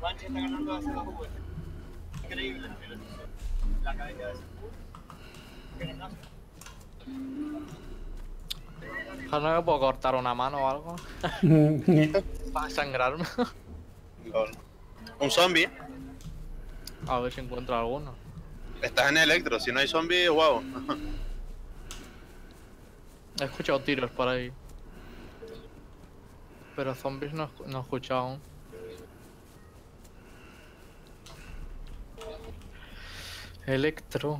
Banchi está ganando hace dos. Increíble la academia de ese ¿Qué les nace? ¿No me puedo cortar una mano o algo? Para sangrarme. Un zombie. A ver si encuentro alguno. Estás en electro. Si no hay zombie, wow. He escuchado tiros por ahí. Pero zombies no, no he escuchado aún. Electro.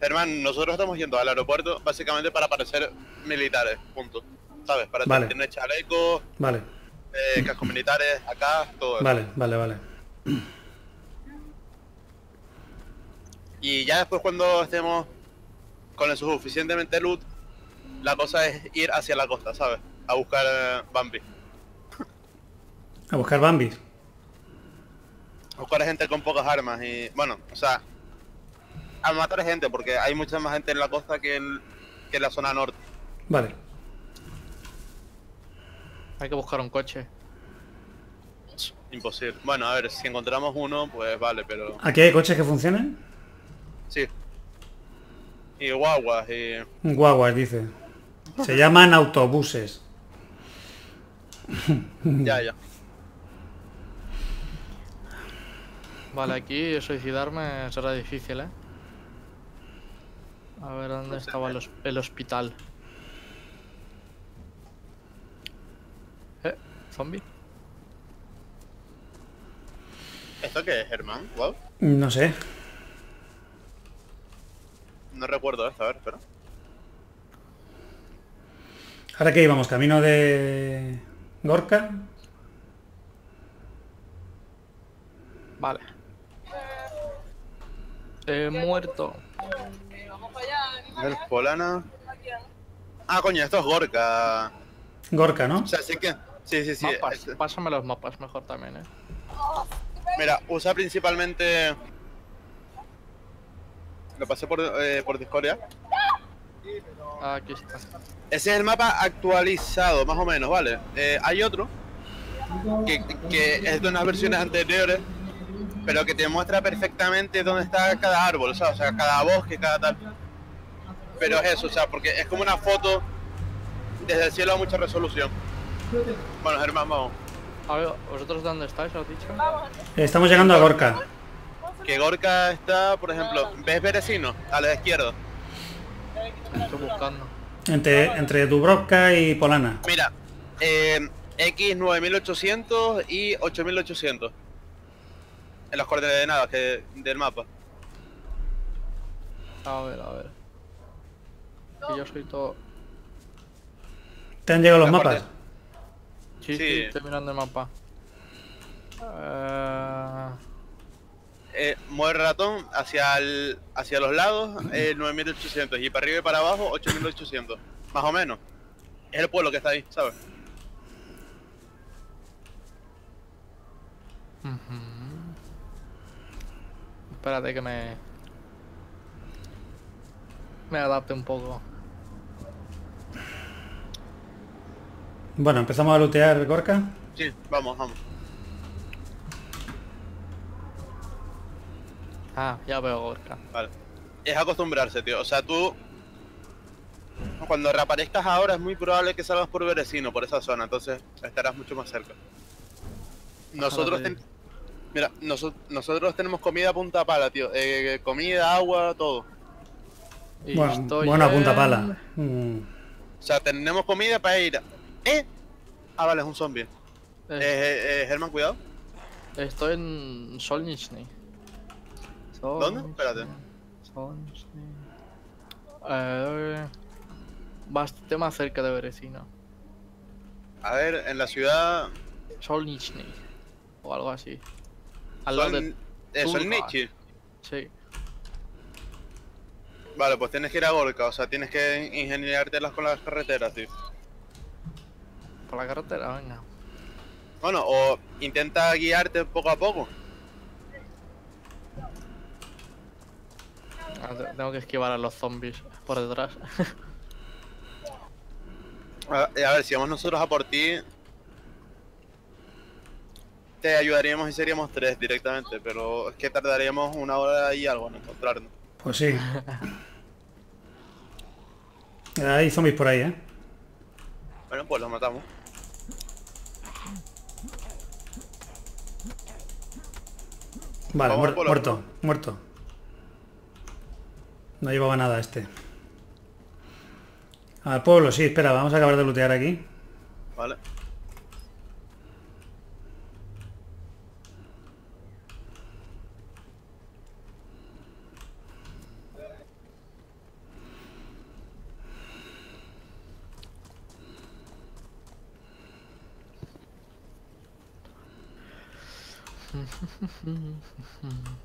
Herman, nosotros estamos yendo al aeropuerto básicamente para parecer militares, punto. ¿Sabes? Para Vale. tener chalecos, Vale, eh, cascos militares, acá, todo eso. vale, vale, vale. Y ya después cuando estemos con el suficientemente loot, la cosa es ir hacia la costa, ¿sabes? A buscar eh, Bambi. A buscar Bambis. A buscar gente con pocas armas y, bueno, o sea, a matar gente porque hay mucha más gente en la costa que en, que en la zona norte. Vale. Hay que buscar un coche. Imposible. Bueno, a ver, si encontramos uno, pues vale, pero ¿Aquí hay coches que funcionen? Sí. Y guaguas y... Guaguas, dice. Se llaman autobuses. Ya, ya. Vale, aquí suicidarme será difícil, ¿eh? A ver dónde estaba el, hos- el hospital. ¿Eh? ¿Zombie? ¿Esto qué es, Germán? Wow. No sé. No recuerdo esto, a ver, espera. ¿Ahora qué íbamos? ¿Camino de Gorka? Vale. He muerto. A ver, Polana... Ah, coño, esto es Gorka. Gorka, ¿no? O sea, sí que... Sí, sí, sí. mapas. este- Pásame los mapas mejor también, ¿eh? Mira, usa principalmente... Lo pasé por, eh, por Discordia. Ah, aquí está. Ese es el mapa actualizado, más o menos, ¿vale? Eh, hay otro que, que es de unas versiones anteriores, pero que te muestra perfectamente dónde está cada árbol, ¿sabes? O sea, cada bosque, cada tal. Pero es eso, o sea, porque es como una foto desde el cielo a mucha resolución. Bueno, Germán, vamos. A ver, ¿vosotros dónde estáis? ¿Has dicho? Estamos llegando a Gorka. Que Gorka está, por ejemplo, ¿ves Berecino? A la izquierda. Estoy buscando. Entre, entre Dubrovka y Polana. Mira, eh, X 9800 y 8800. En las coordenadas que, del mapa. A ver, a ver. Que yo soy todo... ¿Te han llegado los mapas? Sí, sí, Sí. estoy mirando el mapa. Eh, Eh, mueve el ratón hacia el, hacia los lados, eh, 9800 y para arriba y para abajo 8800. Más o menos. Es el pueblo que está ahí, ¿sabes? ujú. Espérate que me... Me adapte un poco. Bueno, empezamos a lootear Gorka. Sí, vamos, vamos. Ah, ya veo Gorka. Vale. Es acostumbrarse, tío. O sea, tú... Cuando reaparezcas ahora es muy probable que salgas por Berecino, por esa zona, entonces estarás mucho más cerca. Nosotros, Joder. ten- mira, noso- nosotros tenemos comida a punta pala, tío. Eh, comida, agua, todo. Y Bueno, estoy buena punta en- pala. Mm, O sea, tenemos comida para ir. a- ¿Eh? Ah, vale, es un zombie. Eh, Eh, eh, eh, Germán, cuidado. Estoy en Solnitsny. ¿Dónde? Espérate. Solnitsny. Eh, bastante más cerca de Berecino. A ver, en la ciudad. Solnitsny. O algo así. Al lado de... Son, eh, son. Nietzsche. Sí. Vale, pues tienes que ir a Gorka, o sea, tienes que ingeniártelas con las carreteras, tío. Por la carretera, venga. Bueno, o intenta guiarte poco a poco. Ah, te- Tengo que esquivar a los zombies por detrás. A, a ver, si vamos nosotros a por ti, te ayudaríamos y seríamos tres directamente, pero es que tardaríamos una hora y algo en encontrarnos. Pues sí. Hay zombies por ahí, ¿eh? Bueno, pues los matamos. Vale, Vamos muer- muerto, muerto. No llevaba nada este. Al pueblo, sí, espera, vamos a acabar de lootear aquí. ¿Vale?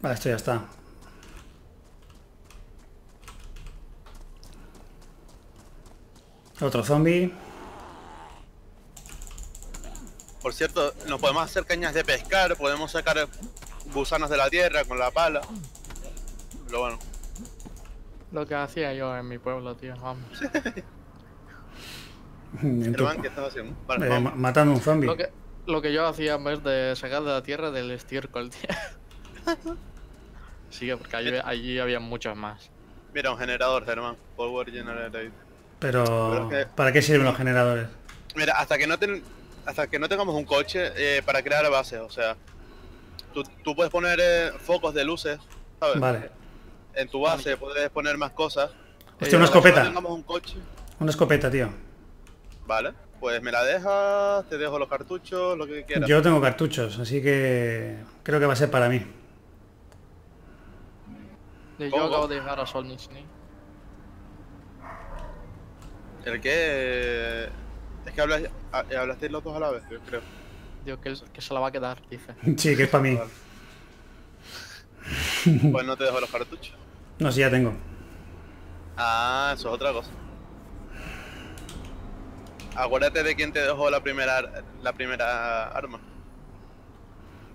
Vale, esto ya está. Otro zombie. Por cierto, nos podemos hacer cañas de pescar, podemos sacar gusanos de la tierra con la pala. Pero bueno, Lo que hacía yo en mi pueblo, tío. Vamos. En tu- Herman, ¿qué estás haciendo? Vale, eh, vamos. matando un zombie. Lo que, lo que yo hacía en vez de sacar de la tierra del estiércol, tío. Sí, porque allí, allí había muchos más. Mira, un generador, Germán. Power Generator. Pero, Pero que- ¿para qué sirven los generadores? Mira, hasta que no ten- hasta que no tengamos un coche eh, para crear bases, o sea, tú, tú puedes poner eh, focos de luces, ¿sabes? Vale. En tu base puedes poner más cosas. Hostia, una escopeta. No tengamos un coche, Una escopeta, tío. vale, pues me la dejas, te dejo los cartuchos, lo que quieras. Yo tengo cartuchos, así que creo que va a ser para mí. Y yo acabo de llegar a Solnitsny. El que es que hablas, ha- hablasteis los dos a la vez, yo creo. Digo que, que se la va a quedar, dice. Sí, que es para mí. Vale. Pues no te dejo los cartuchos. No, sí, ya tengo. Ah, eso es otra cosa. Acuérdate de quién te dejó la primera ar- la primera arma.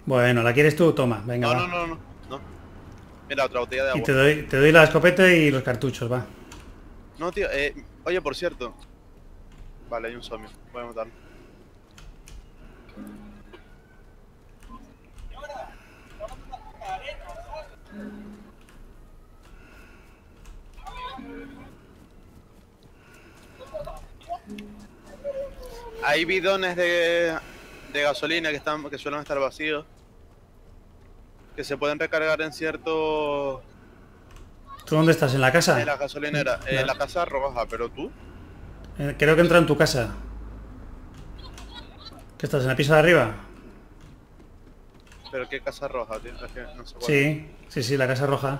Bueno, ¿la quieres tú? Toma, venga, No, va. no, no, no, no. Mira, otra botella de Y agua. te doy, te doy la escopeta y los cartuchos, va. No, tío, eh, oye, por cierto. Vale, hay un zombie. Voy a matarlo. Hay bidones de, de gasolina que están que suelen estar vacíos. Que se pueden recargar en ciertos ¿Tú dónde estás? ¿En la casa? en la gasolinera, en Vale. la casa roja, pero tú. Eh, Creo que entra en tu casa. ¿Qué estás? ¿En la piso de arriba? Pero qué casa roja, tío. Es que no sé cuál. Sí, sí, sí, la casa roja.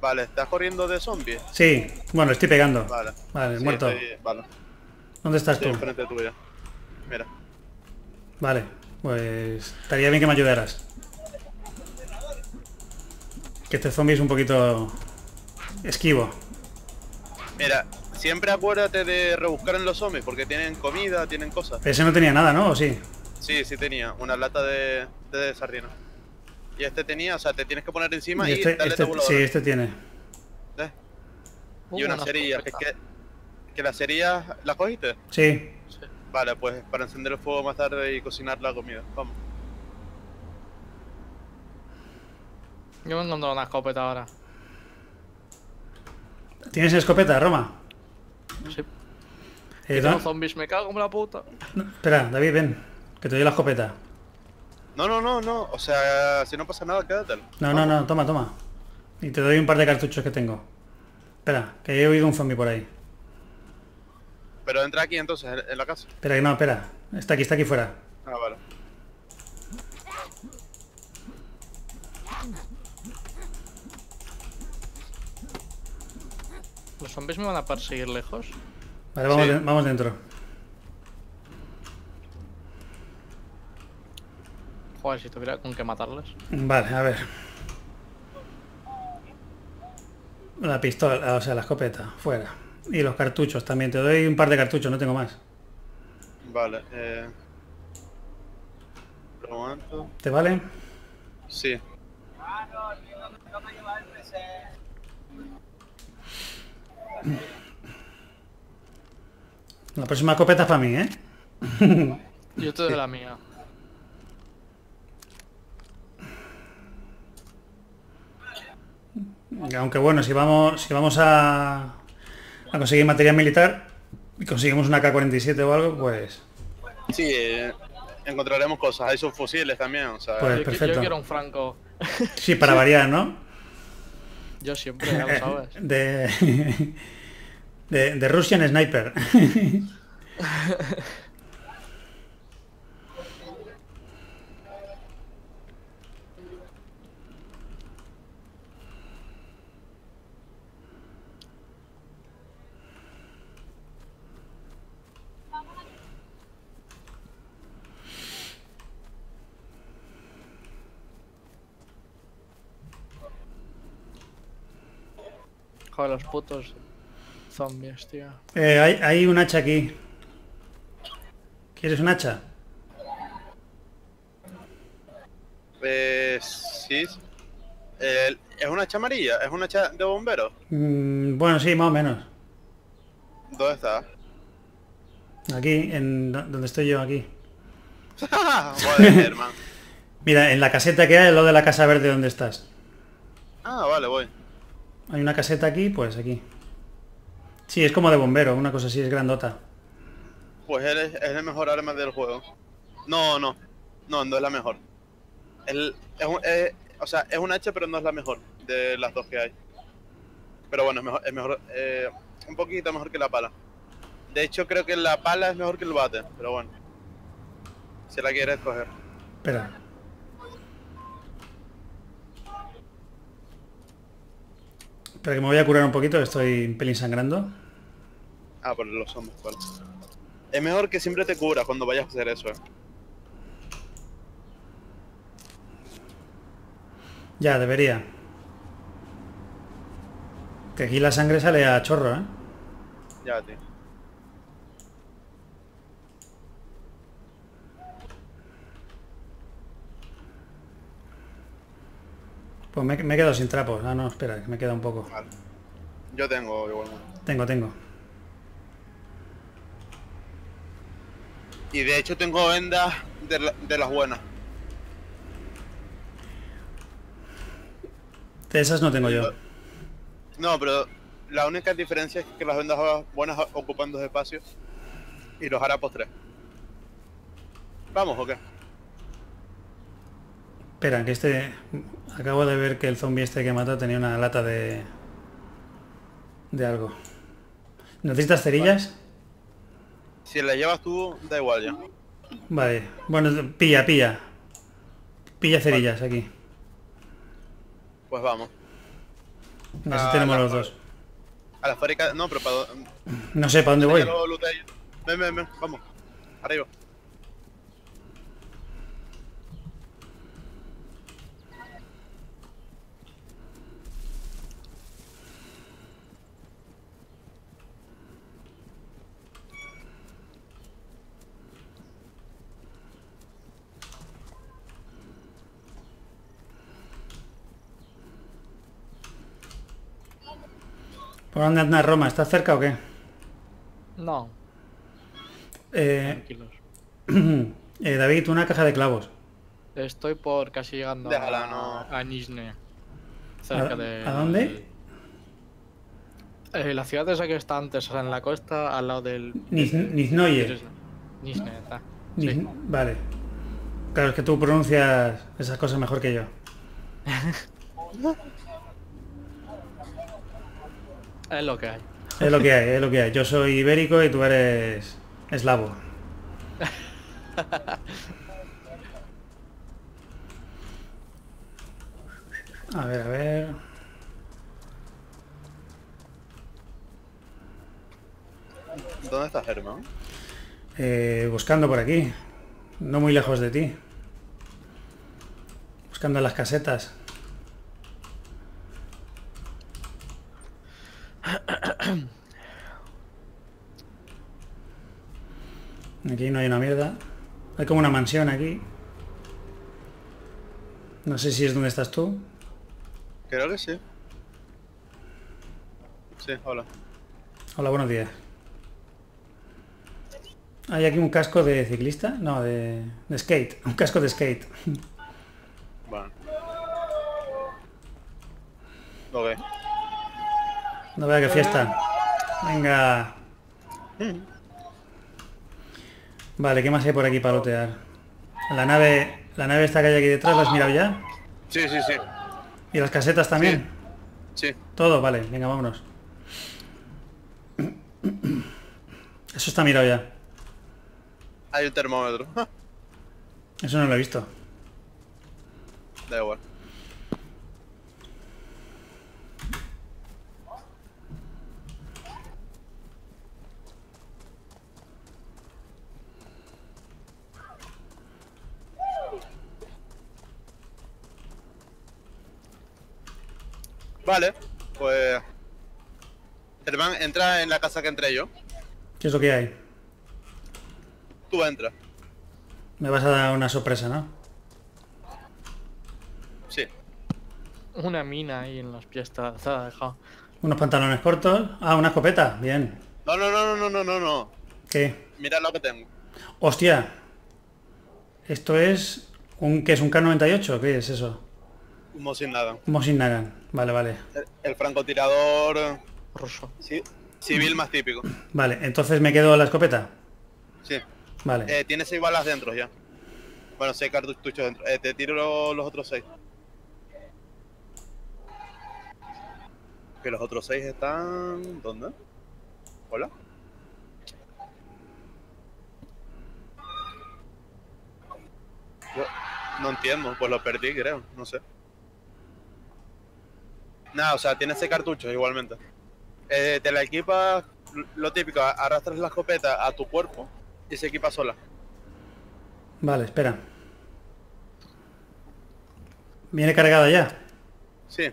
Vale, ¿estás corriendo de zombies? Sí, bueno, estoy pegando. Vale. Vale, Sí, muerto. estoy- Vale, ¿Dónde estás estoy tú? enfrente tuya. Mira. Vale, pues estaría bien que me ayudaras. Que este zombie es un poquito esquivo. Mira, siempre acuérdate de rebuscar en los zombies porque tienen comida, tienen cosas. Ese no tenía nada, ¿no? ¿O sí? Sí, sí tenía, una lata de, de sardina. Y este tenía, o sea, te tienes que poner encima Y y, este, darle este- tabulador. sí, este tiene. ¿Eh? Y una cerilla, que que, que las cerillas, ¿las cogiste? Sí. Vale, pues para encender el fuego más tarde y cocinar la comida. Vamos. Yo me encontré una escopeta ahora. ¿Tienes escopeta, Roma? Sí. Eh, Tengo ¿no? zombies, me cago en la puta. No, Espera, David, ven. Que te doy la escopeta. No, no, no, no. O sea, si no pasa nada, quédatelo. No, no, no, toma, toma. Y te doy un par de cartuchos que tengo. Espera, que he oído un zombie por ahí. Pero entra aquí entonces, en, la casa. Espera, que no, espera. Está aquí, está aquí fuera. Ah, vale. ¿Los zombies me van a perseguir lejos? Vale, vamos, Sí. de- vamos dentro. Joder, si tuviera con qué matarles. Vale, a ver. La pistola, o sea, la escopeta, fuera. Y los cartuchos también. Te doy un par de cartuchos, no tengo más. Vale, eh... ¿Te vale? Sí. La próxima escopeta es para mí, ¿eh? Yo te doy la mía. Aunque bueno, si vamos, si vamos a, a conseguir material militar y conseguimos una K-47 o algo, pues, Sí, eh, encontraremos cosas. Hay sus fusiles también, o sea. Pues- Yo, qui- yo perfecto. quiero un franco. sí, para variar, ¿no? Yo siempre, ya lo sabes. De, de, de Russian Sniper. Joder, los putos zombies, tío. Eh, hay, hay un hacha aquí. ¿Quieres un hacha? Eh, sí. Eh, ¿Es una hacha amarilla? ¿Es una hacha de bombero? Mm, bueno, sí, más o menos. ¿Dónde está? Aquí, en do- donde estoy yo, aquí. Joder, hermano. Mira, en la caseta que hay, lo de la casa verde donde estás. Ah, vale, voy. Hay una caseta aquí, pues aquí. Sí, es como de bombero, una cosa así, es grandota. Pues es, es el mejor arma del juego. No, no. No, no es la mejor. El, es un- es- o sea, es un hacha, pero no es la mejor de las dos que hay. Pero bueno, es mejor, es mejor eh, un poquito mejor que la pala. De hecho, creo que la pala es mejor que el bate, pero bueno. Si la quieres coger. Espera. Espera que me voy a curar un poquito, estoy un pelín sangrando. Ah, por los hombres, vale. Es mejor que siempre te cubras cuando vayas a hacer eso, eh. Ya, debería. Que aquí la sangre sale a chorro, ¿eh? Ya, tío. Pues me, me he quedado sin trapos. Ah, no, espera, que me queda un poco. Vale. Yo tengo igualmente. Tengo, tengo. Y de hecho tengo vendas de, la- de las buenas. De esas no tengo yo. No, pero la única diferencia es que las vendas buenas ocupan dos espacios y los harapos tres. ¿Vamos o qué? Espera, que este... Acabo de ver que el zombie este que mata tenía una lata de... De algo. ¿Necesitas cerillas? Si la llevas tú, da igual ya. Vale. Bueno, pilla, pilla. Pilla cerillas aquí. Pues vamos. Así tenemos los dos. A la fábrica... No, pero para... No sé para dónde voy. Ven, ven, ven, vamos. Arriba. ¿Por dónde anda Roma? ¿Estás cerca o qué? No, Eh, tranquilos. eh, David, una caja de clavos. Estoy por casi llegando Déjala, a, no. a Nizhne. Cerca ¿A- de. a dónde? Eh, la ciudad esa que está antes, o sea, en la costa, al lado del. Niz- Nizhnoye. Nizhne, está. Niz- Sí. Vale. Claro, es que tú pronuncias esas cosas mejor que yo. Es lo que hay. Es lo que hay, es lo que hay. Yo soy ibérico y tú eres eslavo. A ver, a ver. ¿Dónde estás, Germán? Eh, buscando por aquí. No muy lejos de ti. Buscando las casetas. Aquí no hay una mierda. Hay como una mansión aquí. No sé si es donde estás tú. Creo que sí. Sí, hola. Hola, buenos días. ¿Hay aquí un casco de ciclista? No, de, de skate. Un casco de skate. Bueno. Ok. No vea qué fiesta. Venga. Vale, ¿qué más hay por aquí para lotear? La nave, la nave esta que hay aquí detrás, ¿la has mirado ya? Sí, sí, sí. ¿Y las casetas también? Sí. Todo, vale, venga, vámonos. Eso está mirado ya. Hay un termómetro. Eso no lo he visto. da igual. Vale, pues... Herman, entra en la casa que entré yo. ¿Qué es lo que hay? Tú entras. Me vas a dar una sorpresa, ¿no? Sí. Una mina ahí en las pies, te la dejado. Unos pantalones cortos. Ah, una escopeta. Bien. No, no, no, no, no, no, no. ¿Qué? Mira lo que tengo. Hostia. Esto es un... ¿Qué es un K98? ¿Qué es eso? Como sin nada. Un Mosin Nagant. Vale, vale. El, el francotirador Ruso. sí, civil más típico. Vale, entonces me quedo la escopeta. Sí. Vale. Eh, tiene seis balas dentro ya. Bueno, seis cartuchos dentro. Eh, te tiro lo- los otros seis. Que los otros seis están... ¿Dónde? ¿Hola? Yo no entiendo, pues lo perdí creo, no sé. Nada, o sea, tiene seis cartuchos igualmente. Eh, te la equipas, lo típico, arrastras la escopeta a tu cuerpo y se equipa sola. Vale, espera. Viene cargada ya. Sí.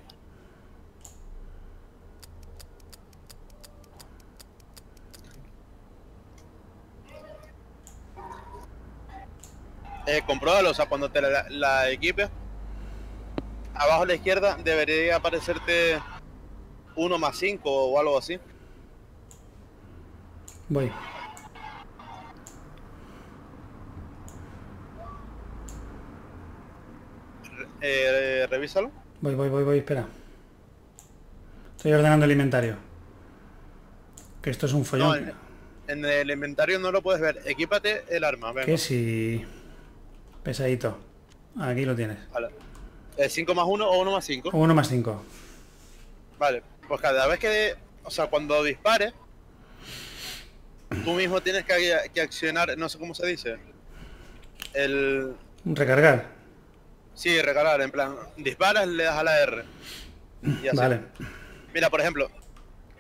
Eh, compruébalo, o sea, cuando te la, la equipes, abajo a la izquierda debería aparecerte 1 más 5 o algo así. Voy. Eh, revísalo. Voy, voy, voy, voy, espera. Estoy ordenando el inventario. Que esto es un No, follón. en, en el inventario no lo puedes ver. Equípate el arma, venga. ¿Qué si... Pesadito. Aquí lo tienes. Vale. Eh, 5 más 1 o 1 más 5. Uno más cinco. Vale, pues cada vez que, o sea, cuando dispares, tú mismo tienes que, que accionar, no sé cómo se dice, el, Recargar. sí, regalar, en plan, disparas, le das a la R. Y así. Vale. Mira, por ejemplo,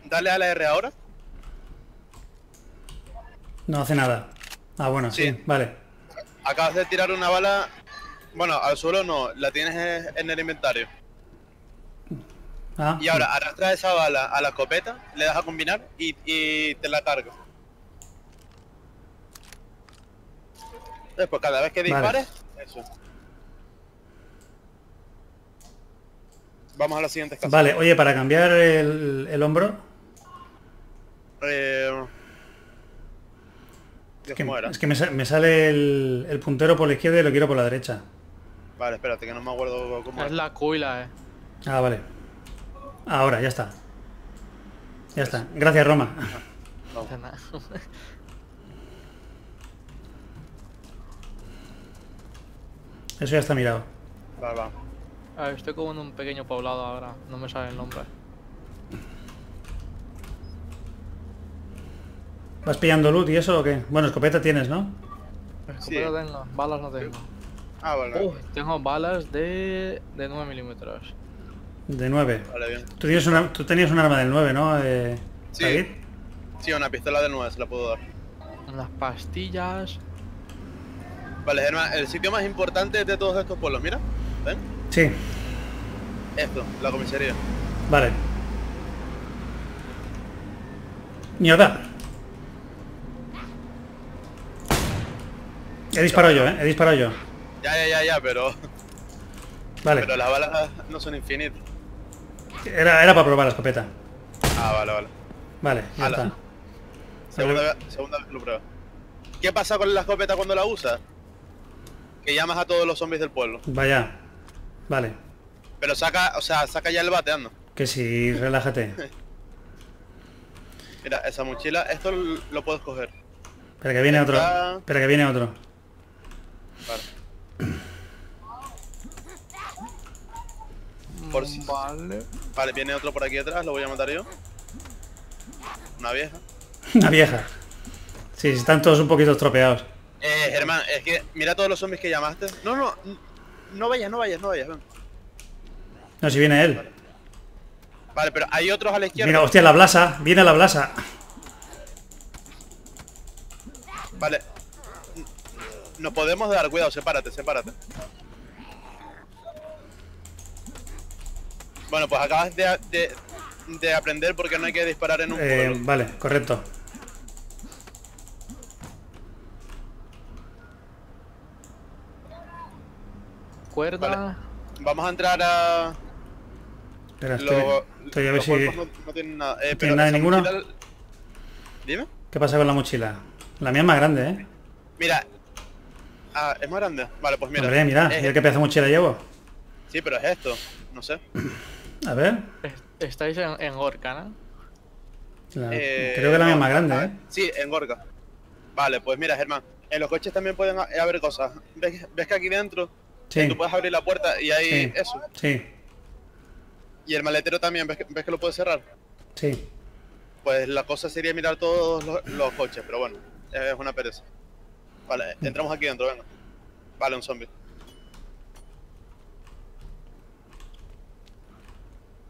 dale a la R ahora, No hace nada. Ah, bueno, sí. Sí. Vale. acabas de tirar una bala, bueno, al suelo no, la tienes en- el inventario. Ah, Y ahora arrastras esa bala a la escopeta, le das a combinar y, y te la cargas. Después, cada vez que Vale. dispares, eso. Vamos a la siguiente casa. Vale, oye, para cambiar el, el hombro, Eh... Es que me, sa- me sale el, el puntero por la izquierda y lo quiero por la derecha. Vale, espérate, que no me acuerdo cómo Es era. la cuila, eh. Ah, vale. Ahora, ya está. Ya está. Gracias, Roma. No. Eso ya está mirado. Vale, va. A ver, estoy como en un pequeño poblado ahora. No me sale el nombre. ¿Vas pillando loot y eso o qué? Bueno, escopeta tienes, ¿no? Escopeta tengo, balas no tengo. Ah, vale. Uy, tengo balas de, de 9 milímetros. De 9. Vale, bien. Tú, tienes una- tú tenías un arma del 9, ¿no? Eh, Sí. David? Sí, una pistola de 9 se la puedo dar. Unas pastillas. Vale, Germán, el sitio más importante de todos estos pueblos, mira. ¿Ven? Sí. Esto, la comisaría. Vale. Mierda. He disparado yo, ¿eh? He disparado yo. Ya, ya, ya, ya, pero... Vale. Pero las balas no son infinitas. Era, era para probar la escopeta. Ah, vale, vale. Vale, ya Ala. está. Segunda vez, segunda vez que lo pruebo. ¿Qué pasa con la escopeta cuando la usas? Que llamas a todos los zombies del pueblo. Vaya. Vale. Pero saca, o sea, saca ya el bateando. Que si, relájate. Mira, esa mochila, esto lo puedes coger. Espera que viene otro. Espera que viene otro. Vale. Por si- Vale. Vale, viene otro por aquí atrás, lo voy a matar yo. Una vieja. Una vieja. Sí, están todos un poquito estropeados. Eh, Germán, es que mira todos los zombies que llamaste. No, no, no vayas, no vayas, no vayas, ven. No, si viene él. Vale, pero hay otros a la izquierda. Mira, hostia, la blasa. Viene la blasa. Vale. Nos podemos dar, cuidado, sepárate, sepárate. Bueno, pues acabas de, de, de aprender porque no hay que disparar en un Eh, pueblo. vale, correcto. Cuerda. Vale. Vamos a entrar a... Espera, estoy, Lo- estoy a ver si... no, no tienen nada. Eh, ¿Tiene pero nada ninguno? mochila- Dime. ¿Qué pasa con la mochila? La mía es más grande, ¿eh? Mira. Ah, es más grande. Vale, pues mira. Hombre, mira, Es- mira qué pedazo de mochila llevo. Sí, pero es esto. No sé. A ver. Es- Estáis en, en Gorka, ¿no? la- Eh, creo que la mía es no, más grande, ¿eh? Sí, en Gorka. Vale, pues mira, Germán. En los coches también pueden ha- haber cosas. ¿Ves, ves que aquí dentro Sí, tú puedes abrir la puerta y hay Sí. eso? sí, Y el maletero también, ¿ves que, ves que lo puedes cerrar? sí. Pues la cosa sería mirar todos los, los coches, pero bueno, es una pereza. Vale, entramos aquí dentro, venga. Vale, un zombie.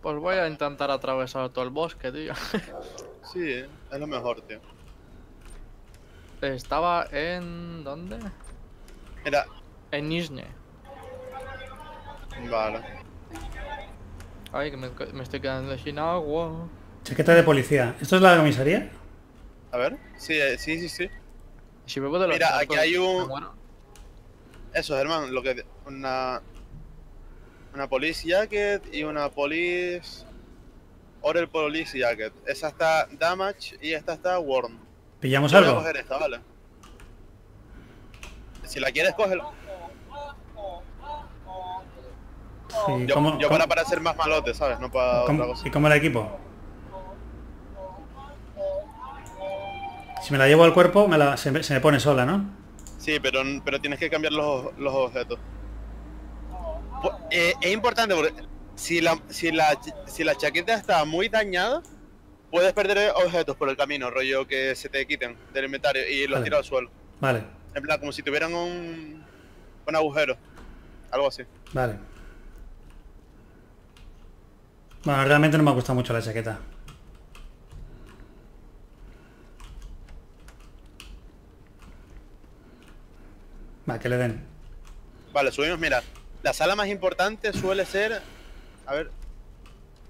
Pues voy a intentar atravesar todo el bosque, tío. Sí, es lo mejor, tío. Estaba en... ¿Dónde? Mira, En Nizhne. vale. Ay, que me, me estoy quedando sin agua. Chaqueta de policía. ¿Esto es la comisaría? A ver, sí, eh, sí, sí, sí. Si Mira, aquí hay un-. Eso, Germán, lo que... Una... Una police jacket y una police... Orel police jacket. Esa está damage y esta está worn. ¿Pillamos Yo voy a algo? coger esta, vale. Si la quieres, cógela. ¿Y Yo, cómo, yo cómo- para parecer más malote, ¿sabes? No para cómo- otra cosa. ¿Y cómo la equipo? Si me la llevo al cuerpo, me la- se, me, se me pone sola, ¿no? Sí, pero, pero tienes que cambiar los, los objetos. Pu- eh, es importante porque si la, si, la, si la chaqueta está muy dañada, puedes perder objetos por el camino, rollo que se te quiten del inventario y los Vale. tiras al suelo. Vale, En plan, como si tuvieran un, un agujero. Algo así. vale. Bueno, realmente no me ha gustado mucho la chaqueta. Va, que le den. Vale, subimos, mira. La sala más importante suele ser... A ver...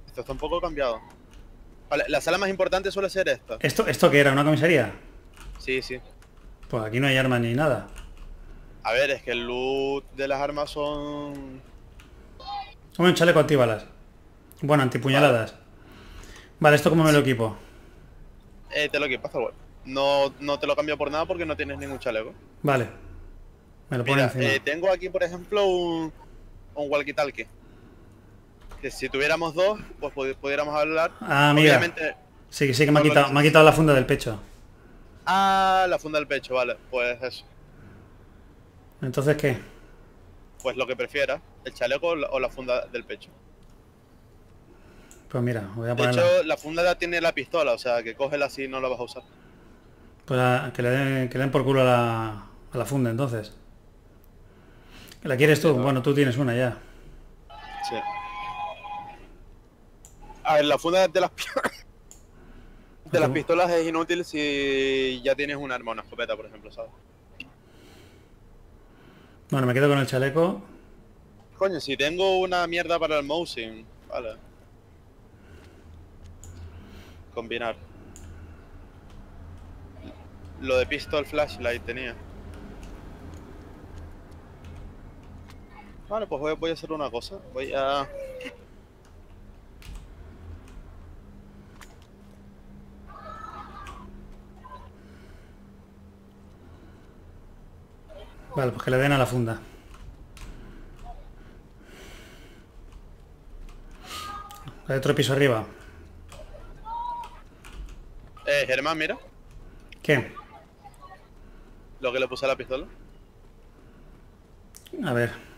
Esto está un poco cambiado. Vale, la sala más importante suele ser esta. ¿Esto, ¿Esto qué era? ¿Una comisaría? Sí, sí. Pues aquí no hay armas ni nada. A ver, es que el loot de las armas son... Hombre, un chaleco antibalas. Bueno, antipuñaladas. Vale, ¿esto cómo me lo equipo? Eh, te lo equipas. No, no te lo cambio por nada porque no tienes ningún chaleco. Vale. Me lo Mira, eh, tengo aquí, por ejemplo, un, un walkie-talkie. Que si tuviéramos dos, pues pudi- pudiéramos hablar. Ah, mira. Obviamente... Sí, sí que me ha quitado, me ha quitado la funda del pecho. Ah, la funda del pecho, vale. Pues eso. Entonces, ¿qué? Pues lo que prefieras. El chaleco o la, funda del pecho. Pues mira, voy a De ponerla. hecho, la funda ya tiene la pistola, o sea que cógela así no la vas a usar. Pues a- que, le den, que le den por culo a la, a la funda entonces. ¿La quieres tú? Bueno, tú tienes una ya. Sí. A ver, la funda de las de las pistolas es inútil si ya tienes un arma, una escopeta, por ejemplo, ¿sabes? Bueno, me quedo con el chaleco. Coño, si tengo una mierda para el mousing, vale. Combinar. Lo de pistol flashlight tenía. Vale, pues voy, voy a hacer una cosa. Voy a... Vale, pues que le den a la funda. Hay otro piso arriba. Eh, Germán, mira. ¿Qué? Lo que le puse a la pistola. A ver.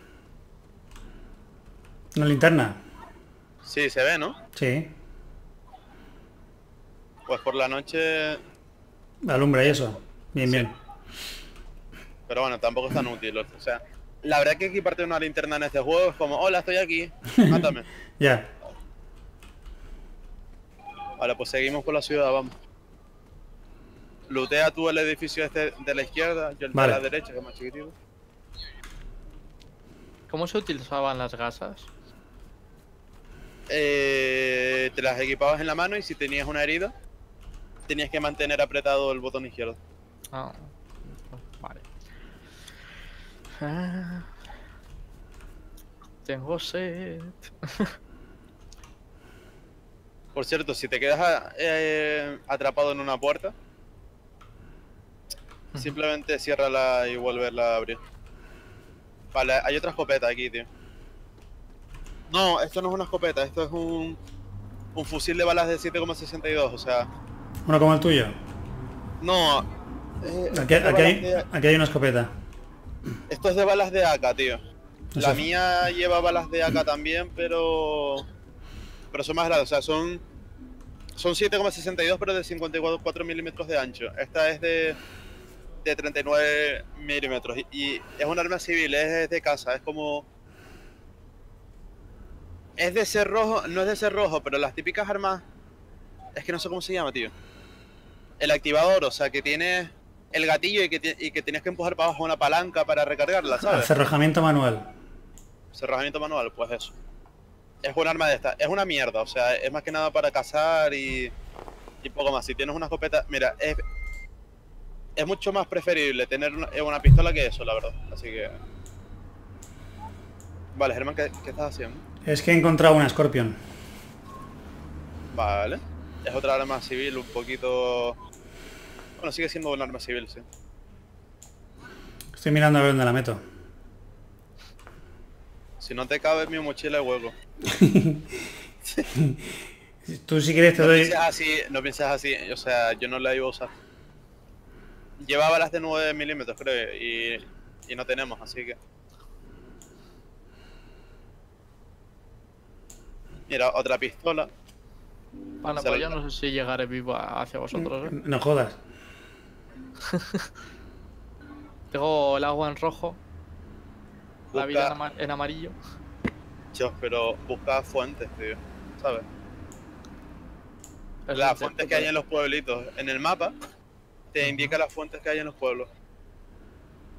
¿Una linterna? Sí, se ve, ¿no? Sí. Pues por la noche... Alumbra y eso. Bien, bien. Pero bueno, tampoco es tan útil. O sea, la verdad que equiparte una linterna en este juego es como, hola, estoy aquí, mátame. Ya. Vale, pues seguimos por la ciudad, vamos. Lutea tú el edificio este de la izquierda, yo el Vale. de la derecha, que es más chiquitito. ¿Cómo se utilizaban las gasas? Eh, te las equipabas en la mano y si tenías una herida, tenías que mantener apretado el botón izquierdo. Ah, vale. Ah, tengo sed. Por cierto, si te quedas a- eh, atrapado en una puerta, simplemente ciérrala y vuelverla a abrir. Vale, hay otra escopeta aquí, tío. No, esto no es una escopeta, esto es un, un fusil de balas de 7,62, o sea... Uno como el tuyo. No, eh, Aquí, aquí hay, de- aquí hay una escopeta. esto es de balas de AK, tío. La mía lleva balas de AK también, pero... Pero son más grandes, o sea, son... Son 7,62 pero de 54 milímetros de ancho. Esta es de... De 39 milímetros. Y, y es un arma civil, es de casa, es como... Es de cerrojo, no es de cerrojo, pero las típicas armas... Es que no sé cómo se llama, tío. El activador, o sea, que tiene el gatillo y que, y que tienes que empujar para abajo una palanca para recargarla, ¿sabes? Cerrojamiento manual. Cerrajamiento manual, pues eso. Es un arma de esta. Es una mierda, o sea, es más que nada para cazar y, y poco más. Si tienes una escopeta, mira, es, es mucho más preferible tener una, eh, una pistola que eso, la verdad. Así que... Vale, Germán, ¿qué, qué estás haciendo? Es que he encontrado una Scorpion. Vale. Es otra arma civil un poquito... Bueno, sigue siendo un arma civil, sí. Estoy mirando a ver dónde la meto. Si no te cabe en mi mochila de hueco. Tú si quieres te No doy... pienses así, no pienses así, o sea, yo no la iba a usar. Llevaba las de 9 milímetros, creo, y, y no tenemos, así que... Mira, otra pistola. Bueno, pues yo no sé si llegaré vivo hacia vosotros, ¿eh? No jodas. Tengo el agua en rojo, la vida en, Busca, ama- en amarillo. Chos, pero busca fuentes, tío, ¿sabes? Es Las fuentes que hay en los pueblitos. En el mapa te indica las fuentes que hay en los pueblos.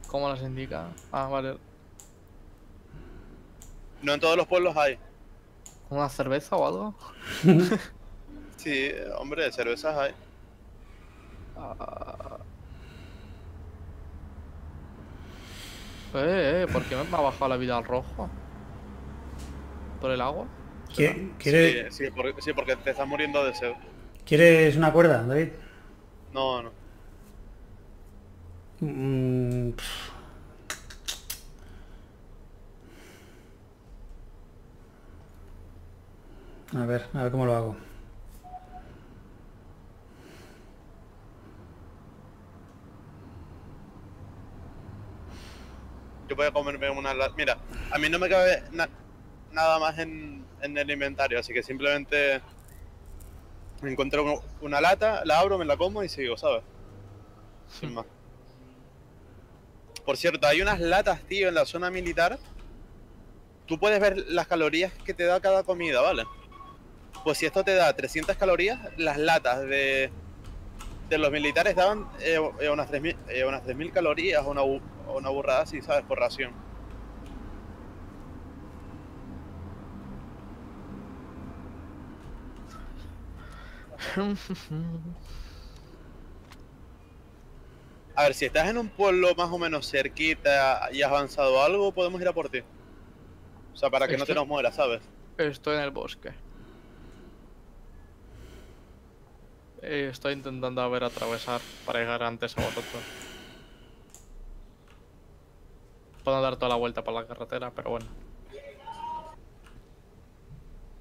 ¿Cómo las indica? Ah, vale. No en todos los pueblos hay. ¿Una cerveza o algo? Sí, hombre, cervezas hay. Ah. Eh, eh, ¿por qué me ha bajado la vida al rojo? ¿Por el agua? ¿Qui- ¿Quiere- Sí, sí, porque, sí, porque te estás muriendo de sed. ¿Quieres una cuerda, David? No, no. Mm. A ver, a ver cómo lo hago. Yo voy a comerme una... la- Mira, a mí no me cabe na- nada más en, en el inventario, así que simplemente encuentro un- una lata, la abro, me la como y sigo, ¿sabes? Sin más. Por cierto, hay unas latas, tío, en la zona militar. Tú puedes ver las calorías que te da cada comida, ¿vale? Pues si esto te da 300 calorías, las latas de, de los militares daban eh, eh, unas 3.000 eh, unas 3.000 calorías o una, una burrada así, ¿sabes? Por ración. A ver, si estás en un pueblo más o menos cerquita y has avanzado algo, podemos ir a por ti. O sea, para que no te nos mueras, ¿sabes? Estoy en el bosque. Eh, Estoy intentando a ver atravesar para llegar antes a vosotros. Puedo dar toda la vuelta por la carretera, pero bueno.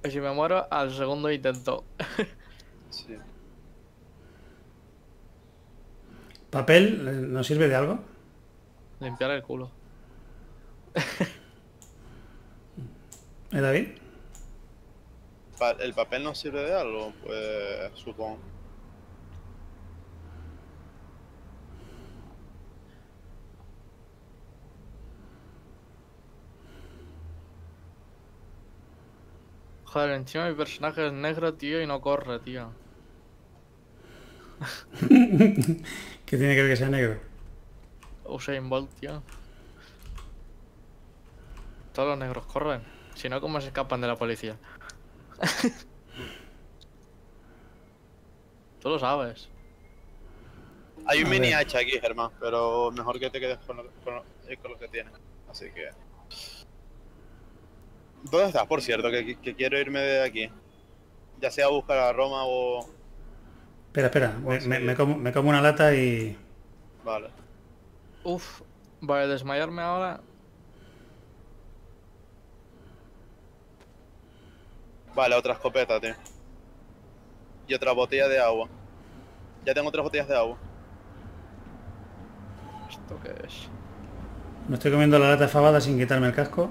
Y si me muero, al segundo intento. Sí. ¿Papel eh, nos sirve de algo? Limpiar el culo. ¿Eh, David? Pa- ¿El papel nos sirve de algo? Pues supongo. Joder, encima mi personaje es negro, tío, y no corre, tío. ¿Qué tiene que ver que sea negro? Usain Bolt, tío. Todos los negros corren. Si no, ¿cómo se escapan de la policía? Tú lo sabes. Hay un A mini ver. hacha aquí, Germán, pero mejor que te quedes con lo, con lo- con lo que tienes. Así que... ¿Dónde estás, por cierto? Que, que quiero irme de aquí. Ya sea a buscar a Roma o... Espera, espera, me, me- me como, me como una lata y... Vale. Uf, voy a desmayarme ahora. Vale, otra escopeta, tío. Y otra botella de agua. Ya tengo otras botellas de agua. ¿Esto qué es? Me estoy comiendo la lata fabada sin quitarme el casco.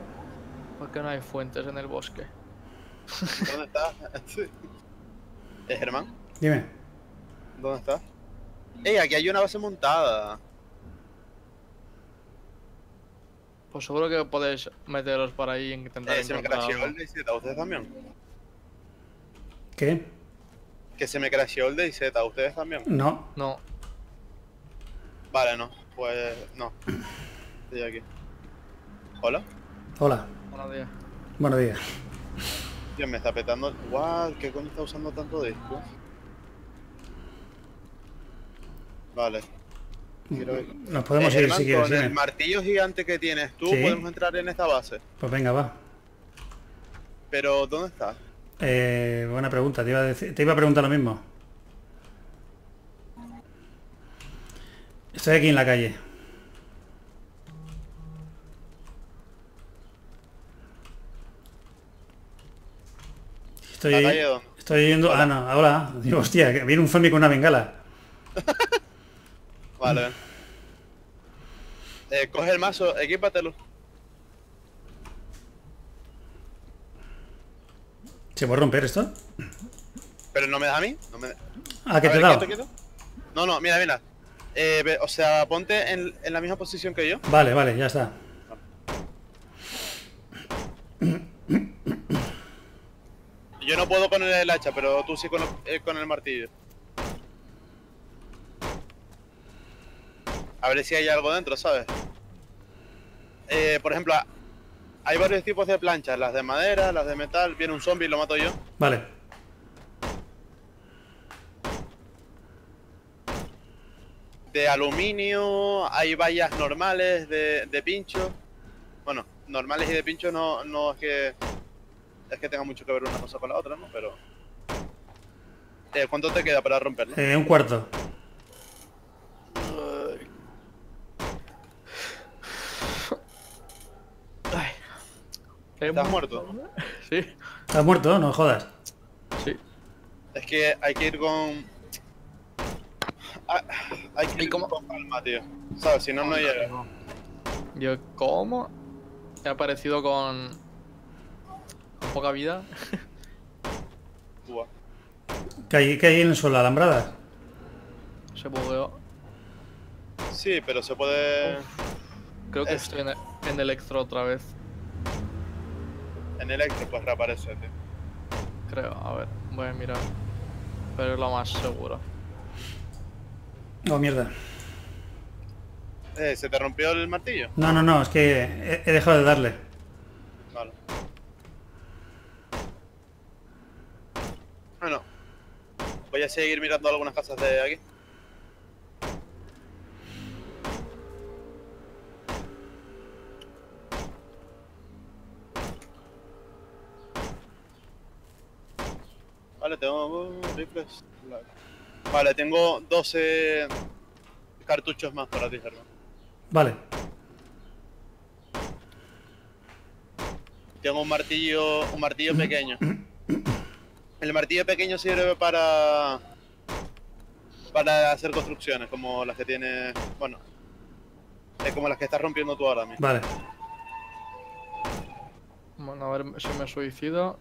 ¿Por qué no hay fuentes en el bosque? ¿Dónde estás? Sí. ¿Eh, Germán? Dime. ¿Dónde estás? ¡Ey, aquí hay una base montada! Pues seguro que podéis meteros por ahí e intentar Eh, se me crasheó algo. el DayZ, ¿ustedes también? ¿Qué? Que se me crasheó el DayZ, ¿ustedes también? No. No, Vale, no. Pues no. Estoy aquí. ¿Hola? Hola. Buenos días. Buenos días. Dios, me está petando... What? ¿Qué coño está usando tanto disco? Vale. Quiero ir. Nos podemos Eh, ir si quieres. Con el martillo gigante que tienes tú, Sí. podemos entrar en esta base. Pues venga, va. Pero, ¿dónde estás? Eh, buena pregunta. Te iba, a decir- te iba a preguntar lo mismo. Estoy aquí en la calle. Estoy, estoy yendo... Ah, no, ahora. Digo, hostia, que viene un zombie con una bengala. Vale. Eh, coge el mazo, equípatelo. ¿Se puede romper esto? Pero no me da a mí. No me... Ah, que te he ver, dado. quieto, quieto. No, no, mira, mira. Eh, o sea, ponte en, en la misma posición que yo. Vale, vale, ya está. Yo no puedo con el hacha, pero tú sí con, el- eh, con el martillo. A ver si hay algo dentro, ¿sabes? Eh, por ejemplo, hay varios tipos de planchas, las de madera, las de metal, viene un zombie, lo mato yo. Vale. De aluminio, hay vallas normales de, de pincho. Bueno, normales y de pincho no, no es que es que tenga mucho que ver una cosa con la otra, ¿no? Pero... Eh, ¿Cuánto te queda para romperlo? Eh, un cuarto. Ay. ¿Estás mu- muerto? Sí, ¿Estás muerto? No jodas. sí. Es que hay que ir con... Ah, Hay que ¿Y ir cómo? con calma, tío. ¿Sabes? Si no, no llega. Yo, ¿cómo? He aparecido con... con poca vida. ¿Qué hay, qué hay en el suelo? ¿Alambradas? Se bugueó. Sí, pero se puede... Creo que Es- estoy en el, en Electro otra vez. En electro, pues reaparece, tío. Creo, a ver, voy a mirar. Pero es lo más seguro. Oh, mierda. Eh, ¿Se te rompió el martillo? No, no, no, es que he, he dejado de darle. voy a seguir mirando algunas casas de aquí. Vale, tengo rifles. Vale, tengo 12 cartuchos más para ti, hermano. Vale. Tengo un martillo, un martillo pequeño. El martillo pequeño sirve para para hacer construcciones como las que tiene, bueno, es como las que estás rompiendo tú ahora mismo. Vale. Bueno, a ver si me suicido.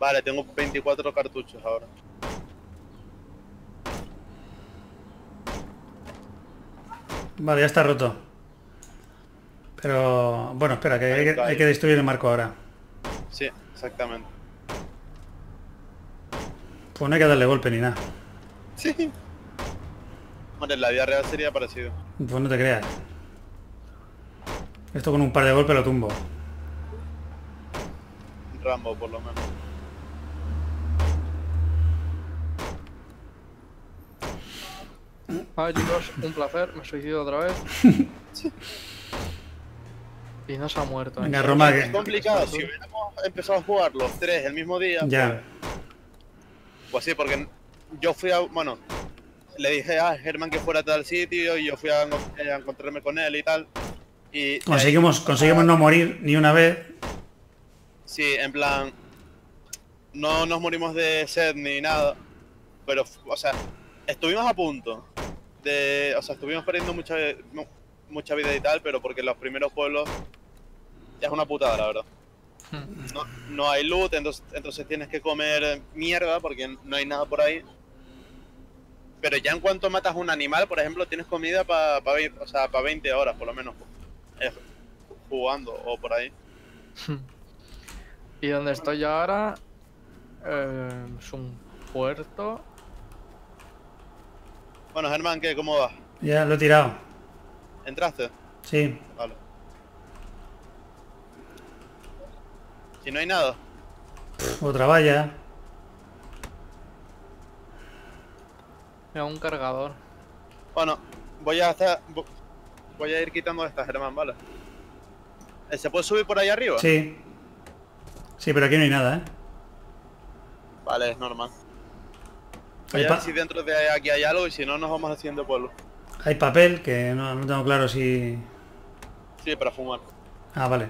Vale, tengo 24 cartuchos ahora. Vale, ya está roto. Pero, bueno, espera, que hay, que hay que destruir el marco ahora. Sí, exactamente. Pues no hay que darle golpe ni nada. Sí. Hombre, en la vida real sería parecido. Pues no te creas. Esto con un par de golpes lo tumbo. Rambo, por lo menos. Vale chicos, un placer, me suicido otra vez. y no se ha muerto. ¿eh? Venga, Roma, Es complicado, si hubiéramos empezado a jugar los tres el mismo día, Ya. pues sí, porque yo fui a, bueno, le dije a Germán que fuera a tal sitio y yo fui a, eh, a encontrarme con él y tal. Y ahí- Conseguimos, conseguimos no morir ni una vez. Sí, en plan, no nos morimos de sed ni nada, pero, o sea, estuvimos a punto de, o sea, estuvimos perdiendo mucha, mu- mucha vida y tal, pero porque los primeros pueblos es una putada, la verdad. No, no hay loot, entonces, entonces tienes que comer mierda porque no hay nada por ahí. Pero ya en cuanto matas un animal, por ejemplo, tienes comida para o sea, pa 20 horas por lo menos, eh, jugando o por ahí. Y donde estoy ahora eh, es un puerto. Bueno, Germán, ¿qué? ¿Cómo vas? Ya lo he tirado. ¿Entraste? Sí. Vale. Si no hay nada. Otra valla. Mira, un cargador. Bueno, voy a hacer, vo- voy a ir quitando estas, Germán, ¿vale? Eh, ¿Se puede subir por ahí arriba? Sí. Sí, pero aquí no hay nada, ¿eh? Vale, es normal. Voy a ver si dentro de aquí hay algo y si no nos vamos haciendo pueblo. hay papel, que no, no tengo claro si... Sí, para fumar. Ah, vale.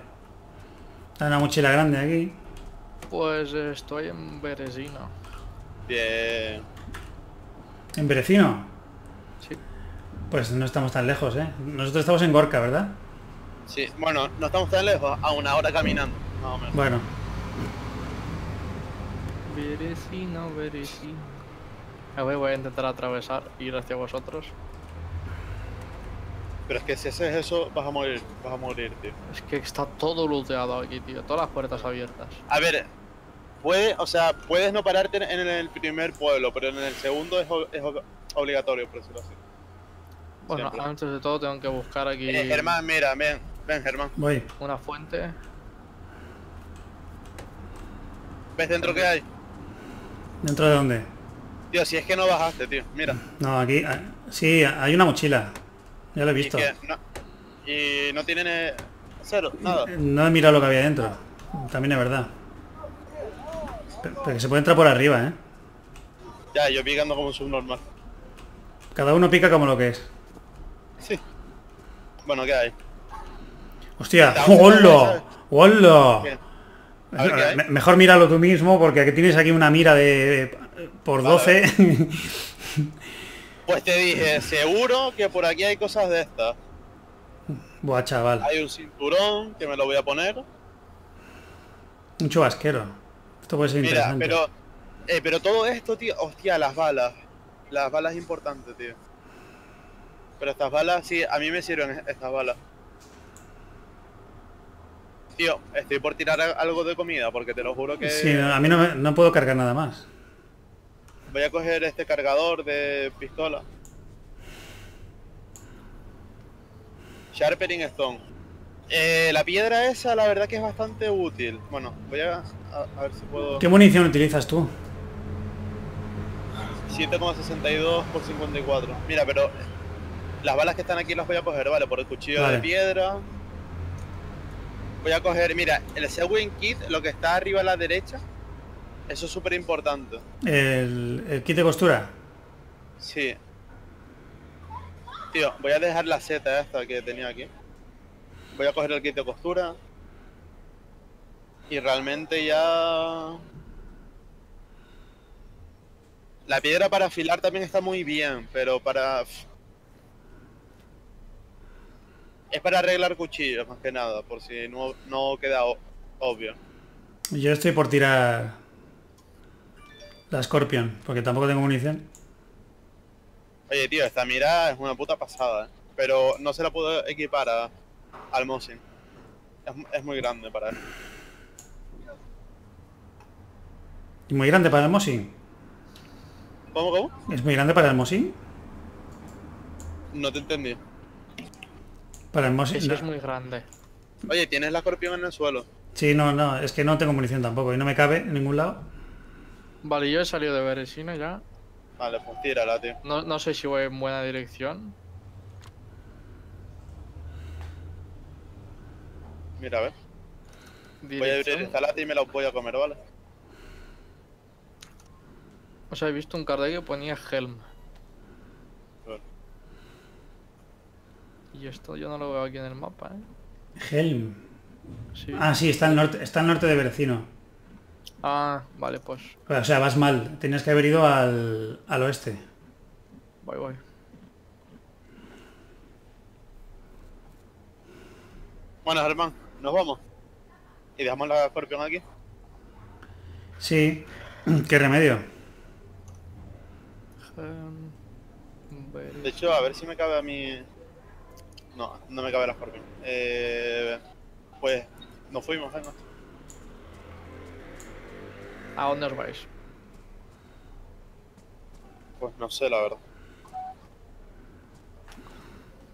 Hay una mochila grande aquí. Pues estoy en Beresina. Bien. ¿En Berecino? Sí. Pues no estamos tan lejos, ¿eh? Nosotros estamos en Gorka, ¿verdad? Sí, bueno, no estamos tan lejos, a una hora caminando, más o menos. Bueno, Beresina, Beresina. A ver, voy a intentar atravesar, ir hacia vosotros. Pero es que si haces eso, vas a morir, vas a morir, tío. Es que está todo looteado aquí, tío. Todas las puertas abiertas. A ver, puede, o sea, puedes no pararte en el primer pueblo, pero en el segundo es, es ob- obligatorio, por decirlo así. Bueno, Siempre. antes de todo tengo que buscar aquí Eh, Germán, mira, ven, ven, Germán. voy. una fuente. ¿Ves dentro qué hay? ¿Dentro de dónde? Tío, si es que no bajaste, tío, mira. No, aquí... ah, Sí, hay una mochila. Ya lo he Y, visto. que no, y no tienen eh, cero, nada. No he mirado lo que había dentro. También es verdad. Pero, pero que se puede entrar por arriba, ¿eh? Ya, yo picando como un subnormal. Cada uno pica como lo que es. Sí. Bueno, ¿qué hay? ¡Hostia! ¡Hola! ¡Hola! Mejor míralo tú mismo porque aquí tienes aquí una mira de por Vale, 12. Pues te dije, seguro que por aquí hay cosas de estas. Buah, chaval. Hay un cinturón que me lo voy a poner. Un chubasquero. Esto puede ser Mira, interesante. pero eh, pero todo esto, tío, hostia, las balas. Las balas es importante, tío. Pero estas balas, sí, a mí me sirven estas balas. Tío, estoy por tirar algo de comida porque te lo juro que Sí, a mí no, me- no puedo cargar nada más. Voy a coger este cargador de pistola. Sharpening Stone. Eh, la piedra esa, la verdad que es bastante útil. Bueno, voy a, a- a ver si puedo... ¿Qué munición utilizas tú? 7,62 por 54. Mira, pero las balas que están aquí las voy a coger, vale, por el cuchillo Vale. de piedra. Voy a coger, mira, el Sewing Kit, lo que está arriba a la derecha, eso es súper importante. El, el kit de costura. Sí. Tío, voy a dejar la seta esta que tenía aquí. Voy a coger el kit de costura. Y realmente ya... La piedra para afilar también está muy bien, pero para... Es para arreglar cuchillos, más que nada, por si no, no queda obvio. Yo estoy por tirar la Scorpion, porque tampoco tengo munición. Oye, tío, esta mira es una puta pasada, ¿eh? Pero no se la puedo equipar a- al Mosin. Es, es muy grande para él. ¿Y muy grande para el Mosin? ¿Cómo, cómo? ¿Es muy grande para el Mosin? No te entendí. Para el Mosin. sí no. es muy grande. Oye, tienes la escorpión en el suelo. Sí, no, no, es que no tengo munición tampoco y no me cabe en ningún lado. Vale, yo he salido de Beresina ya. Vale, pues tírala, tío. No, no sé si voy en buena dirección. Mira, a ver. Voy a abrir esta lata y me la voy a comer, ¿vale? O sea, he visto un cartel que ponía Helm. Y esto yo no lo veo aquí en el mapa, ¿eh? Helm. Sí. Ah, sí, está al norte, está al norte de Berecino. Ah, vale, pues O sea, vas mal. Tenías que haber ido al, al oeste. voy, voy. Bueno, Germán, nos vamos. Y dejamos la escorpión aquí. Sí. ¿Qué remedio? De hecho, a ver si me cabe a mí... No, no me cabe la escorpión. Eh... Pues nos fuimos, venga. ¿A dónde os vais? Pues no sé, la verdad.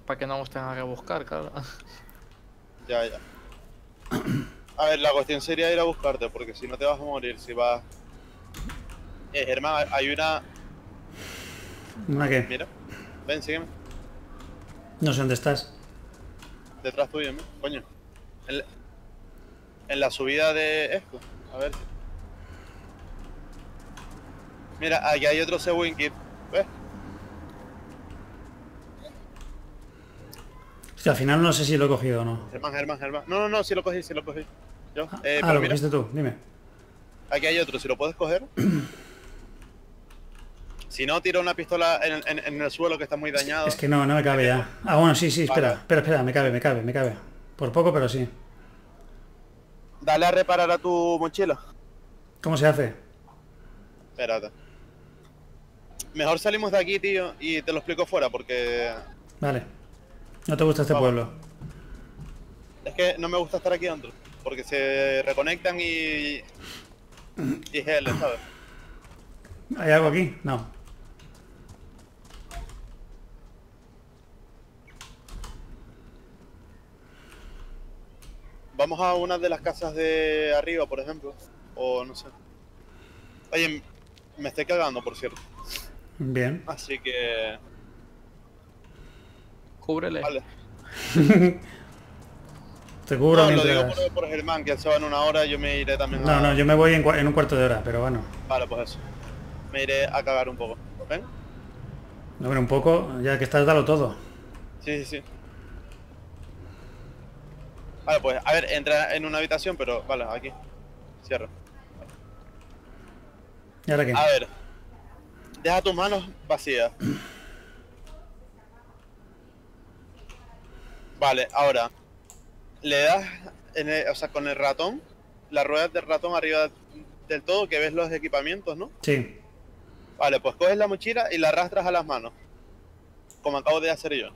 Para que no os tenga que buscar, claro. Ya, ya. A ver, la cuestión sería ir a buscarte, porque si no te vas a morir, si vas... Eh, Germán, hay una... ¿Una qué? Mira. Ven, sígueme. No sé dónde estás. Detrás tuyo, ¿no? coño. En la, en la subida de esto. A ver. Mira, aquí hay otro Sewing Kit. ¿Ves? Hostia, al final no sé si lo he cogido o no. Germán, Germán, Germán. No, no, no, sí lo cogí, sí lo cogí. Yo. Eh, ah, lo mira, cogiste tú, dime. aquí hay otro, si lo puedes coger. si no, tira una pistola en, en- en el suelo que está muy dañado. Es que no, no me cabe ya. Ah, bueno, sí, sí, espera, Vale. espera, espera, me cabe, me cabe, me cabe. Por poco, pero sí. Dale a reparar a tu mochila. ¿Cómo se hace? Espérate. Mejor salimos de aquí, tío, y te lo explico fuera, porque Vale. No te gusta este Vamos. pueblo. Es que no me gusta estar aquí dentro, porque se reconectan y... Y GL, ¿sabes? ¿Hay algo aquí? No. Vamos a una de las casas de arriba, por ejemplo. O no sé. Oye, me estoy cagando, por cierto. Bien. Así que... Cúbrele. Vale. Te cubro No, lo digo por, por Germán, que él se va en una hora, yo me iré también No, a... no, yo me voy en, un cuarto de hora, pero bueno. Vale, pues eso. Me iré a cagar un poco. ¿Ven? No, bueno, un poco, ya que estás, dalo todo. Sí, sí, sí. Vale, pues, a ver, entra en una habitación, pero... Vale, aquí. Cierro. ¿Y ahora qué? A ver. Deja tus manos vacías. Vale, ahora. Le das, en el- o sea, con el ratón, las ruedas del ratón arriba del todo, que ves los equipamientos, ¿no? Sí. Vale, pues coges la mochila y la arrastras a las manos. Como acabo de hacer yo.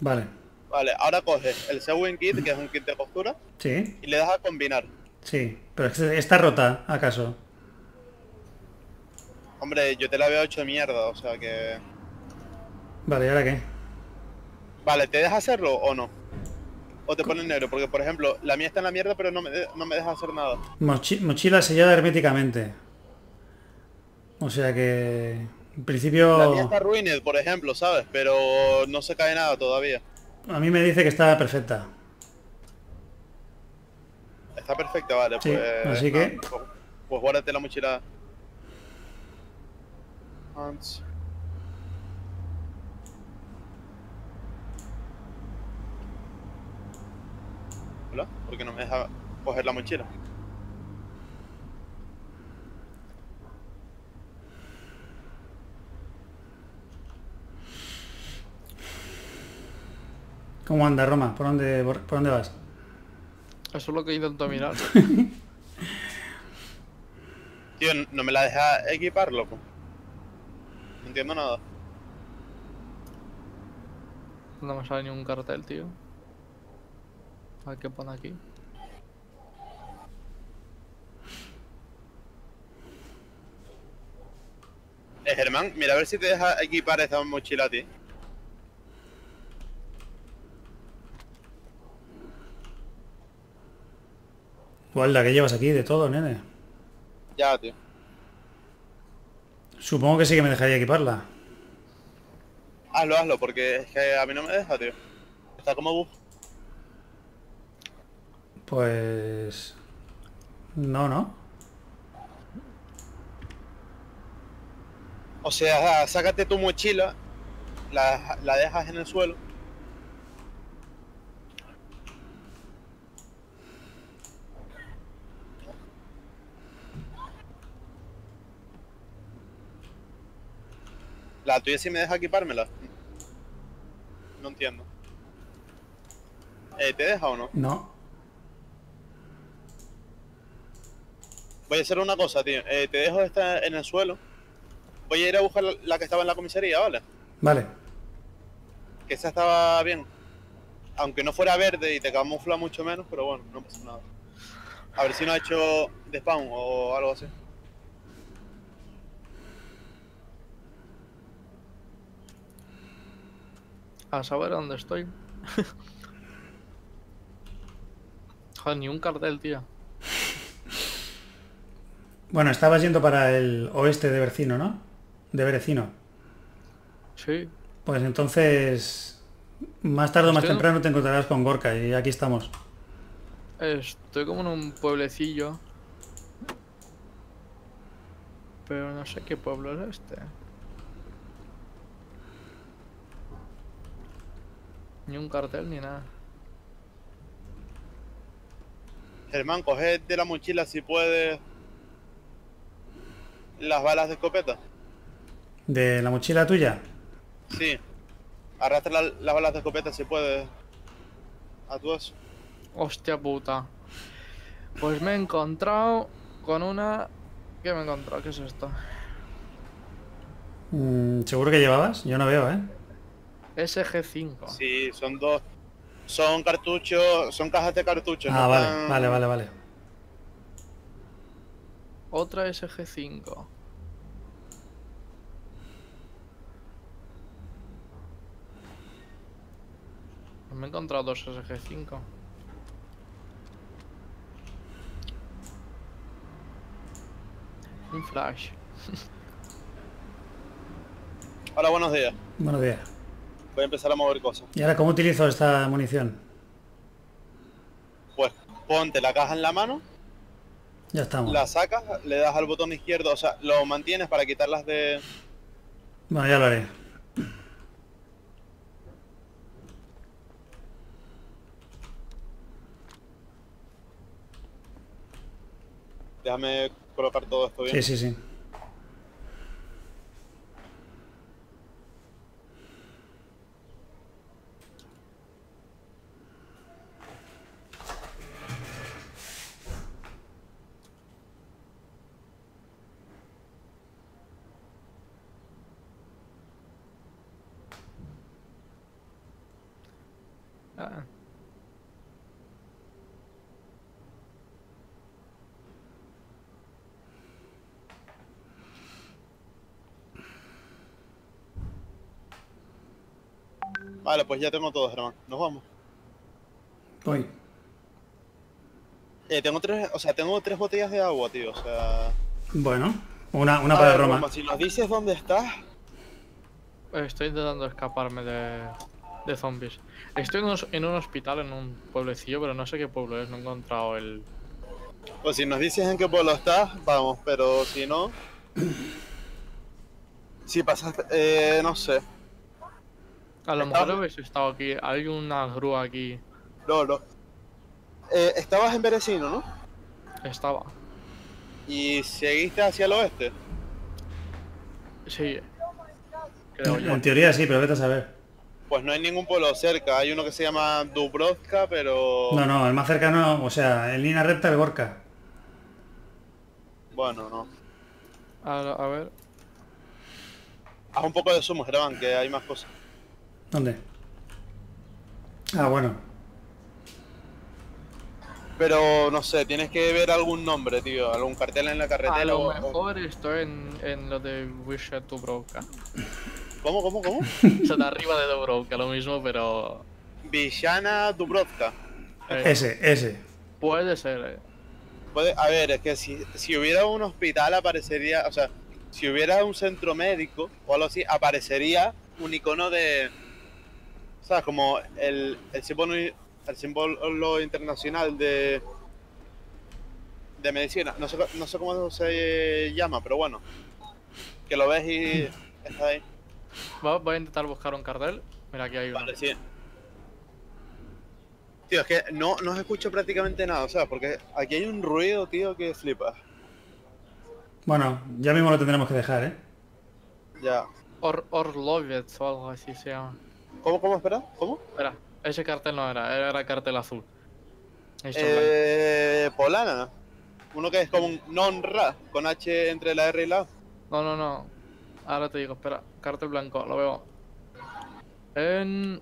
Vale. Vale, ahora coges el Sewing Kit, que es un kit de costura, Sí. y le das a combinar. Sí. Pero está rota, ¿acaso? Hombre, yo te la veo hecho mierda, o sea que... Vale, ¿y ahora qué? Vale, ¿te deja hacerlo o no? O te pone en negro, porque por ejemplo, la mía está en la mierda, pero no me, de- no me deja hacer nada. Mochi- mochila sellada herméticamente. O sea que... En La principio... mía está ruined, por ejemplo, ¿sabes? Pero no se cae nada todavía. A mí me dice que está perfecta. Está perfecta, vale. Sí, pues, así que- Pues, pues guárdate la mochila. Hans. Hola, ¿por qué no me deja coger la mochila? ¿Cómo anda Roma? ¿Por dónde, por, por dónde vas? Eso es lo que intento mirar. Tío, no me la deja equipar, loco. No entiendo nada. No me sale ni un cartel, tío. A ver qué pone aquí. Eh, Germán, mira a ver si te deja equipar esta mochila a ti. Guarda, ¿qué llevas aquí? De todo, nene. Ya, tío. Supongo que sí que me dejaría equiparla. Hazlo, hazlo, porque es que a mí no me deja, tío. Está como buf. Pues... No, no. O sea, sácate tu mochila, la, la dejas en el suelo. La tuya sí me deja equipármela. No entiendo. Eh, ¿Te deja o no? No. Voy a hacer una cosa, tío. Eh, te dejo esta en el suelo. Voy a ir a buscar la, que estaba en la comisaría, ¿vale? Vale. Que esa estaba bien. Aunque no fuera verde y te camufla mucho menos, pero bueno, no pasa nada. A ver si no ha hecho de spawn o algo así. A saber dónde estoy. Joder, ni un cartel, tío. Bueno, estabas yendo para el oeste de Bercino, ¿no? De Berecino. Sí. Pues entonces... Más tarde o más Estoy- temprano te encontrarás con Gorka y aquí estamos. Estoy como en un pueblecillo. Pero no sé qué pueblo es este. Ni un cartel ni nada. Germán, coge de la mochila si puedes las balas de escopeta. ¿De la mochila tuya? Sí. Arrastra la- las balas de escopeta si puedes. A tu eso. Hostia puta. Pues me he encontrado con una... ¿Qué me he encontrado? ¿Qué es esto? Mm, ¿Seguro que llevabas? Yo no veo, ¿eh? SG5. Sí, son dos. Son cartuchos, son cajas de cartuchos. Ah, no vale, vale, vale, vale. Otra SG5. Me he encontrado dos SG5. Un flash. Hola, buenos días. Buenos días. Voy a empezar a mover cosas. ¿Y ahora cómo utilizo esta munición? Pues ponte la caja en la mano, Ya estamos. la sacas, le das al botón izquierdo, o sea, lo mantienes para quitarlas de. Bueno, ya lo haré. Déjame colocar todo esto bien. Sí, sí, sí. Ah, Vale, pues ya tengo todo, Germán. Nos vamos. Voy. Eh, tengo tres, o sea, tengo tres botellas de agua, tío. O sea. Bueno, una, una para ver, Roma. Si nos dices dónde estás, Estoy intentando escaparme de, de zombies. Estoy en un, en un hospital, en un pueblecillo, pero no sé qué pueblo es. No he encontrado el, Pues si nos dices en qué pueblo estás, vamos, pero si no... Si pasaste, eh, no sé. A lo mejor habéis estado aquí. Hay una grúa aquí. No, no. Eh, estabas en Berecino, ¿no? Estaba. Y seguiste hacia el oeste. Sí. Creo yo. En teoría sí, pero vete a saber. Pues no hay ningún pueblo cerca. Hay uno que se llama Dubrovka, pero... No, no, el más cercano, o sea, en línea recta el Gorka. Bueno, no. A, a ver. Haz un poco de zoom, Germán, que hay más cosas. ¿Dónde? Ah, bueno. Pero no sé, tienes que ver algún nombre, tío. Algún cartel en la carretera. A lo o- o- mejor estoy en, en lo de Wished Dubrovka. ¿Cómo, cómo, cómo? O sea, de arriba de Dubrovka, lo mismo, pero. Villana Dubrovka. eh, Ese, ese. puede ser. eh. Puede, a ver, es que si, si hubiera un hospital aparecería, o sea, si hubiera un centro médico o algo así, aparecería un icono de, ¿sabes? Como el, el símbolo, el símbolo internacional de, de medicina. No sé, no sé cómo se llama, pero bueno, que lo ves y está ahí. Voy a intentar buscar un cartel. Mira, aquí hay uno. Vale, sí. Tío, es que no, no se escucha prácticamente nada, ¿sabes? Porque aquí hay un ruido, tío, que flipa. Bueno, ya mismo lo tendremos que dejar, ¿eh? Ya. Or Orlovets o algo así se llama. ¿Cómo, cómo, espera? ¿Cómo? Espera, ese cartel no era, era cartel azul. Eh, Polana. Uno que es como un non-ra, con H entre la R y la A. No, no, no. Ahora te digo, espera. Cartel blanco, lo veo. En...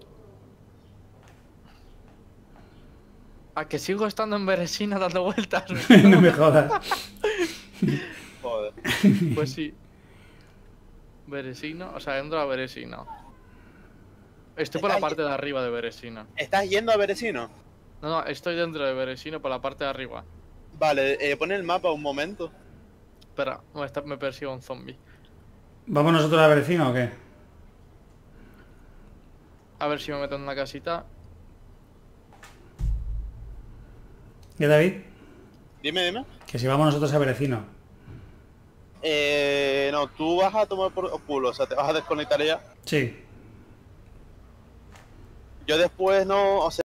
A que sigo estando en Beresina dando vueltas. no me jodas. Joder. pues sí. Beresina, o sea, entro a Beresina. Estoy por la parte de arriba de Beresina. ¿Estás yendo a Beresino? No, no, estoy dentro de Beresina por la parte de arriba. Vale, eh, pone el mapa un momento. Espera, me, está- me persigue un zombie. ¿Vamos nosotros a vecino o qué? A ver si me meto en una casita. ¿Qué, David? Dime, dime. Que si vamos nosotros a vecino. Eh, no, tú vas a tomar por culo, o sea, te vas a desconectar ya. Sí. Yo después no, o sea,